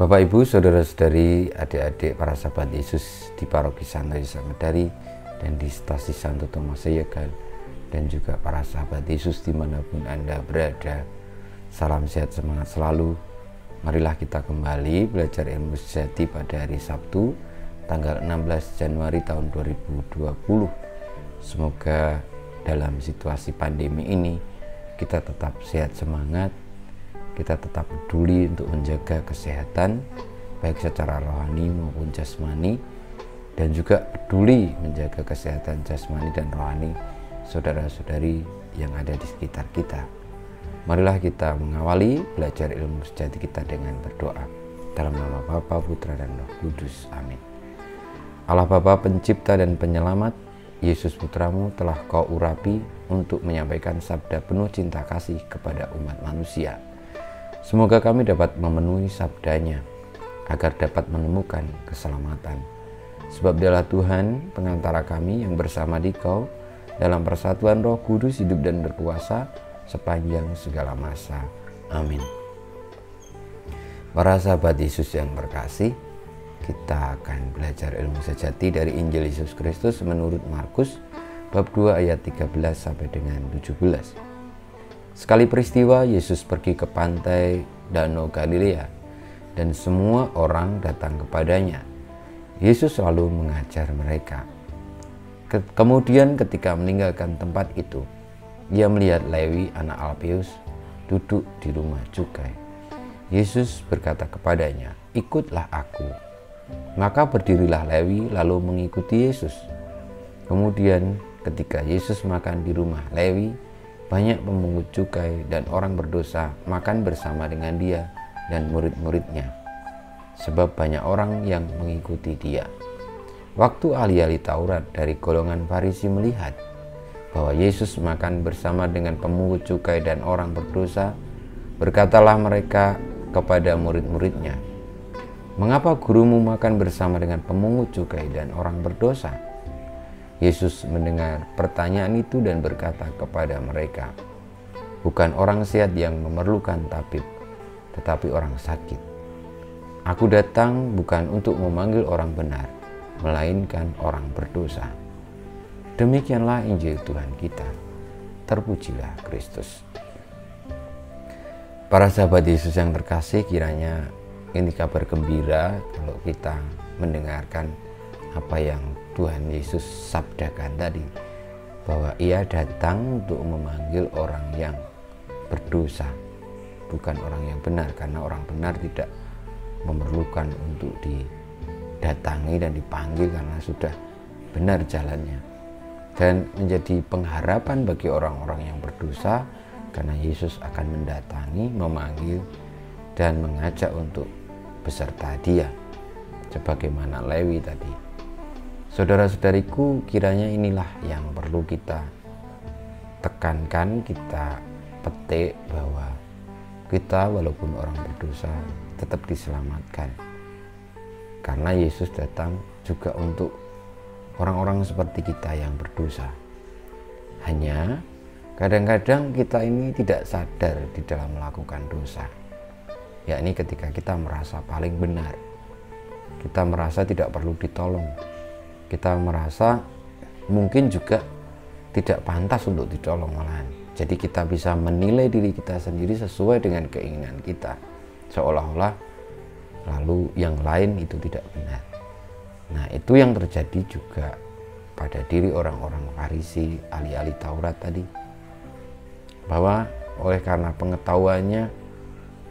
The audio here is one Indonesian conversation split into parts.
Bapak Ibu, saudara-saudari, adik-adik para sahabat Yesus di paroki Santo Yesus Medari dan di stasi Santo Thomas Yegal dan juga para sahabat Yesus di mana pun Anda berada. Salam sehat semangat selalu. Marilah kita kembali belajar ilmu sejati pada hari Sabtu tanggal 16 Januari tahun 2020. Semoga dalam situasi pandemi ini kita tetap sehat semangat, kita tetap peduli untuk menjaga kesehatan baik secara rohani maupun jasmani dan juga peduli menjaga kesehatan jasmani dan rohani saudara-saudari yang ada di sekitar kita. Marilah kita mengawali belajar ilmu sejati kita dengan berdoa. Dalam nama Bapa, Putra, dan Roh Kudus. Amin. Allah Bapa pencipta dan penyelamat, Yesus Putramu telah kau urapi untuk menyampaikan sabda penuh cinta kasih kepada umat manusia Semoga kami dapat memenuhi sabdanya agar dapat menemukan keselamatan. Sebab dialah Tuhan pengantara kami yang bersama di kau dalam persatuan roh kudus hidup dan berkuasa sepanjang segala masa. Amin. Para sahabat Yesus yang berkasih, kita akan belajar ilmu sejati dari Injil Yesus Kristus menurut Markus bab 2 ayat 13 sampai dengan 17. Sekali peristiwa Yesus pergi ke pantai Danau Galilea dan semua orang datang kepadanya. Yesus selalu mengajar mereka. kemudian ketika meninggalkan tempat itu, ia melihat Lewi anak Alpeus duduk di rumah cukai. Yesus berkata kepadanya, "Ikutlah aku." Maka berdirilah Lewi lalu mengikuti Yesus. Kemudian ketika Yesus makan di rumah Lewi, banyak pemungut cukai dan orang berdosa makan bersama dengan dia dan murid-muridnya, sebab banyak orang yang mengikuti dia. Waktu ahli-ahli Taurat dari golongan Farisi melihat bahwa Yesus makan bersama dengan pemungut cukai dan orang berdosa, berkatalah mereka kepada murid-muridnya, "Mengapa gurumu makan bersama dengan pemungut cukai dan orang berdosa?" Yesus mendengar pertanyaan itu dan berkata kepada mereka, "Bukan orang sehat yang memerlukan tabib, tetapi orang sakit. Aku datang bukan untuk memanggil orang benar, melainkan orang berdosa." Demikianlah Injil Tuhan kita. Terpujilah Kristus. Para sahabat Yesus yang terkasih, kiranya ini kabar gembira kalau kita mendengarkan apa yang Tuhan Yesus sabdakan tadi bahwa ia datang untuk memanggil orang yang berdosa bukan orang yang benar karena orang benar tidak memerlukan untuk didatangi dan dipanggil karena sudah benar jalannya. Dan menjadi pengharapan bagi orang-orang yang berdosa karena Yesus akan mendatangi, memanggil dan mengajak untuk beserta dia sebagaimana Lewi tadi Saudara-saudariku, kiranya inilah yang perlu kita tekankan, kita petik bahwa kita walaupun orang berdosa tetap diselamatkan. Karena Yesus datang juga untuk orang-orang seperti kita yang berdosa. Hanya kadang-kadang kita ini tidak sadar di dalam melakukan dosa. Yakni ketika kita merasa paling benar. Kita merasa tidak perlu ditolong kita merasa mungkin juga tidak pantas untuk ditolong malahan. Jadi kita bisa menilai diri kita sendiri sesuai dengan keinginan kita. Seolah-olah lalu yang lain itu tidak benar. Nah itu yang terjadi juga pada diri orang-orang Farisi, ahli-ahli Taurat tadi. Bahwa oleh karena pengetahuannya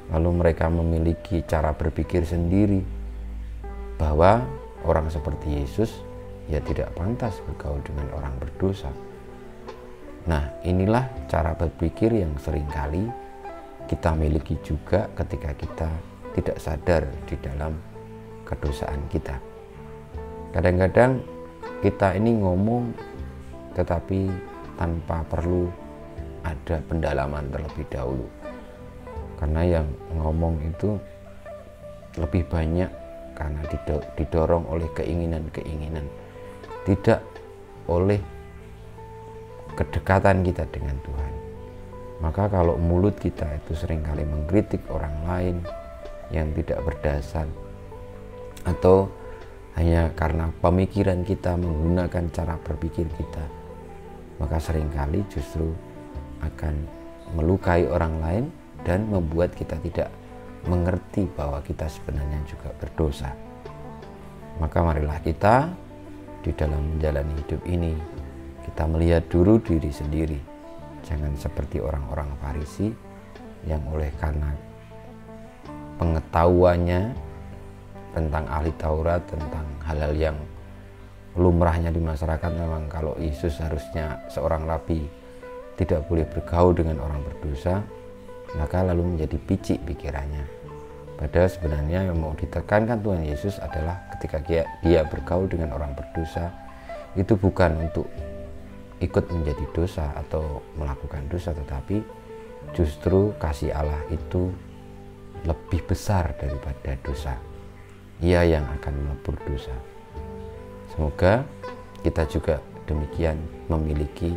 lalu mereka memiliki cara berpikir sendiri bahwa orang seperti Yesus ya tidak pantas bergaul dengan orang berdosa. Nah, inilah cara berpikir yang sering kali kita miliki juga ketika kita tidak sadar di dalam kedosaan kita. Kadang-kadang kita ini ngomong tetapi tanpa perlu ada pendalaman terlebih dahulu. Karena yang ngomong itu lebih banyak karena didorong oleh keinginan-keinginan tidak oleh kedekatan kita dengan Tuhan. Maka kalau mulut kita itu sering kali mengkritik orang lain, yang tidak berdasar atau hanya karena pemikiran kita menggunakan cara berpikir kita maka sering kali justru akan melukai orang lain dan membuat kita tidak mengerti bahwa kita sebenarnya juga berdosa maka marilah kita di dalam menjalani hidup ini. Kita melihat dulu diri sendiri. Jangan seperti orang-orang Farisi yang oleh karena pengetahuannya tentang ahli Taurat tentang hal-hal yang lumrahnya di masyarakat memang kalau Yesus harusnya seorang rabi tidak boleh bergaul dengan orang berdosa maka lalu menjadi picik pikirannya padahal sebenarnya yang mau ditekankan Tuhan Yesus adalah ketika dia, dia bergaul dengan orang berdosa itu bukan untuk ikut menjadi dosa atau melakukan dosa tetapi justru kasih Allah itu lebih besar daripada dosa. Ia yang akan melebur dosa. Semoga kita juga demikian memiliki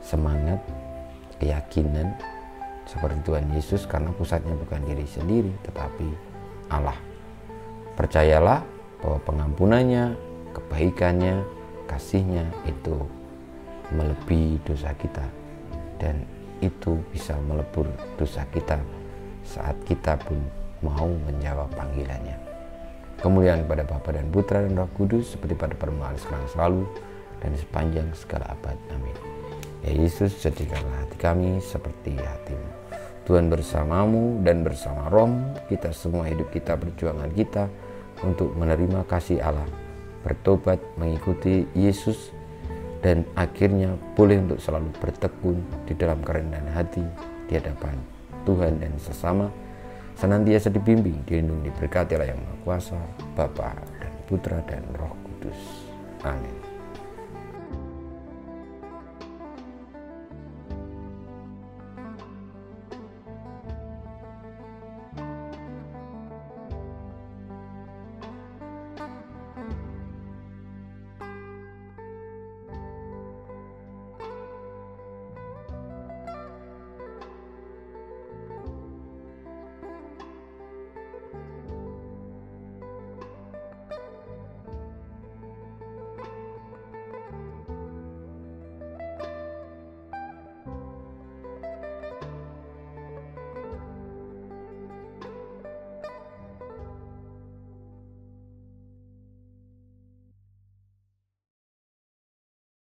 semangat keyakinan seperti Tuhan Yesus karena pusatnya bukan diri sendiri tetapi Allah. Percayalah bahwa pengampunannya, kebaikannya, kasihnya itu melebihi dosa kita dan itu bisa melebur dosa kita saat kita pun mau menjawab panggilannya. Kemuliaan kepada Bapa dan Putra dan Roh Kudus seperti pada permulaan sekarang selalu dan sepanjang segala abad. Amin. Ya Yesus, jadikanlah hati kami seperti hatimu. Tuhan bersamamu dan bersama Rom, kita semua hidup kita, perjuangan kita untuk menerima kasih Allah, bertobat, mengikuti Yesus, dan akhirnya boleh untuk selalu bertekun di dalam kerendahan hati di hadapan Tuhan dan sesama, senantiasa dibimbing, dilindungi, diberkati oleh yang Maha Kuasa, Bapa dan Putra dan Roh Kudus. Amin.